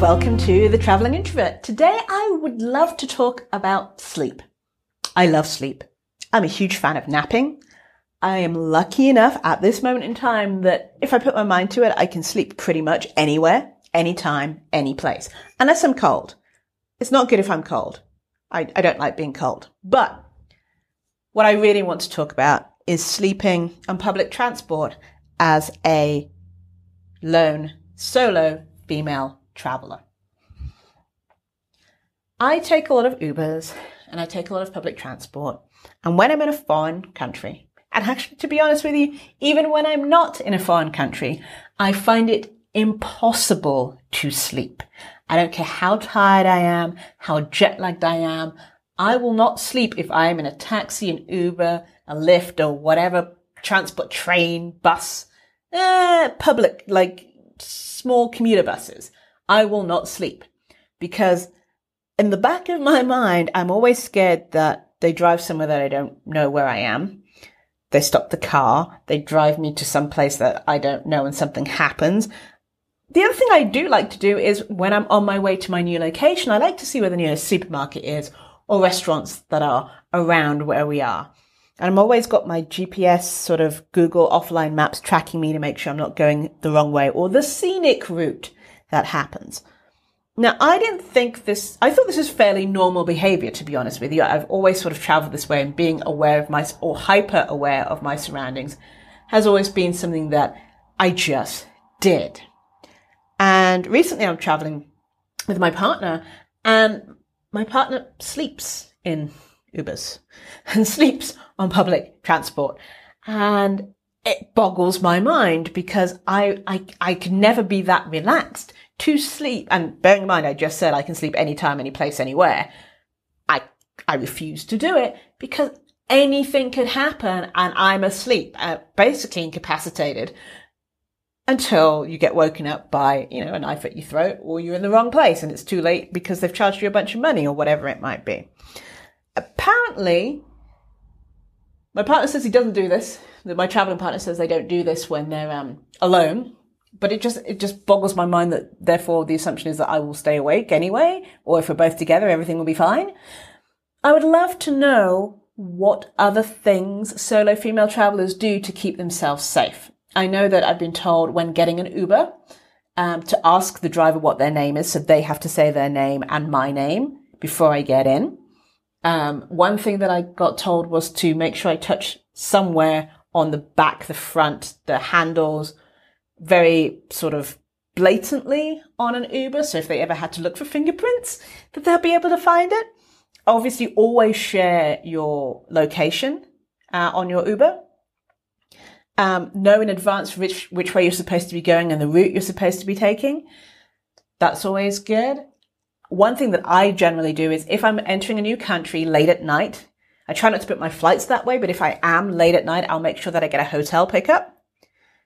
welcome to The Traveling Introvert. Today I would love to talk about sleep. I love sleep. I'm a huge fan of napping. I am lucky enough at this moment in time that if I put my mind to it, I can sleep pretty much anywhere, anytime, any place. Unless I'm cold. It's not good if I'm cold. I, I don't like being cold. But what I really want to talk about is sleeping on public transport as a lone, solo female traveler. I take a lot of Ubers and I take a lot of public transport. And when I'm in a foreign country, and actually, to be honest with you, even when I'm not in a foreign country, I find it impossible to sleep. I don't care how tired I am, how jet lagged I am. I will not sleep if I am in a taxi, an Uber, a Lyft, or whatever transport, train, bus, eh, public, like small commuter buses. I will not sleep because in the back of my mind, I'm always scared that they drive somewhere that I don't know where I am. They stop the car. They drive me to some place that I don't know and something happens. The other thing I do like to do is when I'm on my way to my new location, I like to see where the nearest supermarket is or restaurants that are around where we are. And I'm always got my GPS sort of Google offline maps tracking me to make sure I'm not going the wrong way or the scenic route that happens. Now, I didn't think this, I thought this was fairly normal behavior, to be honest with you. I've always sort of traveled this way and being aware of my, or hyper aware of my surroundings has always been something that I just did. And recently I'm traveling with my partner and my partner sleeps in Ubers and sleeps on public transport. And it boggles my mind because I, I, I can never be that relaxed to sleep. And bearing in mind, I just said I can sleep anytime, any place, anywhere. I, I refuse to do it because anything could happen and I'm asleep, uh, basically incapacitated until you get woken up by, you know, a knife at your throat or you're in the wrong place and it's too late because they've charged you a bunch of money or whatever it might be. Apparently, my partner says he doesn't do this. My traveling partner says they don't do this when they're um, alone. But it just it just boggles my mind that therefore the assumption is that I will stay awake anyway, or if we're both together, everything will be fine. I would love to know what other things solo female travelers do to keep themselves safe. I know that I've been told when getting an Uber um, to ask the driver what their name is, so they have to say their name and my name before I get in. Um, one thing that I got told was to make sure I touch somewhere on the back, the front, the handles, very sort of blatantly on an Uber. So if they ever had to look for fingerprints, that they'll be able to find it. Obviously, always share your location uh, on your Uber um, know in advance which which way you're supposed to be going and the route you're supposed to be taking. That's always good. One thing that I generally do is if I'm entering a new country late at night, I try not to book my flights that way, but if I am late at night, I'll make sure that I get a hotel pickup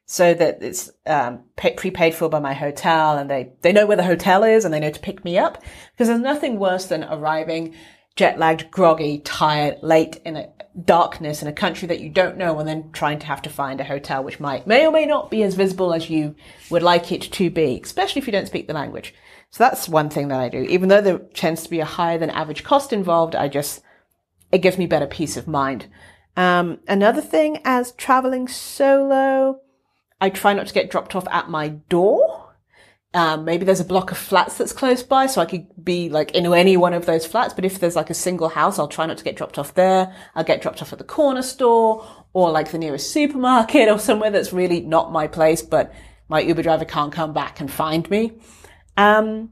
so that it's um, prepaid for by my hotel and they, they know where the hotel is and they know to pick me up because there's nothing worse than arriving jet lagged, groggy, tired, late in a darkness in a country that you don't know and then trying to have to find a hotel which might, may or may not be as visible as you would like it to be, especially if you don't speak the language. So that's one thing that I do. Even though there tends to be a higher than average cost involved, I just, it gives me better peace of mind. Um, another thing as traveling solo, I try not to get dropped off at my door. Um, maybe there's a block of flats that's close by, so I could be like in any one of those flats. But if there's like a single house, I'll try not to get dropped off there. I'll get dropped off at the corner store or like the nearest supermarket or somewhere that's really not my place, but my Uber driver can't come back and find me. Um,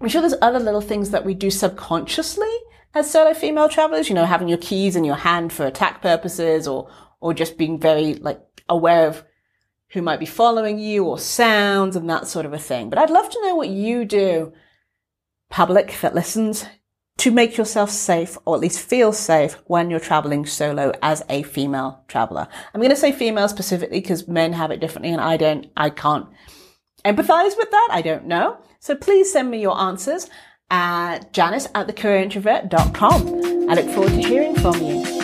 I'm sure there's other little things that we do subconsciously as solo female travelers, you know, having your keys in your hand for attack purposes or, or just being very like aware of who might be following you or sounds and that sort of a thing. But I'd love to know what you do, public that listens, to make yourself safe or at least feel safe when you're traveling solo as a female traveler. I'm going to say female specifically because men have it differently and I don't, I can't empathize with that. I don't know. So please send me your answers at janice at thecareerintrovert.com. I look forward to hearing from you.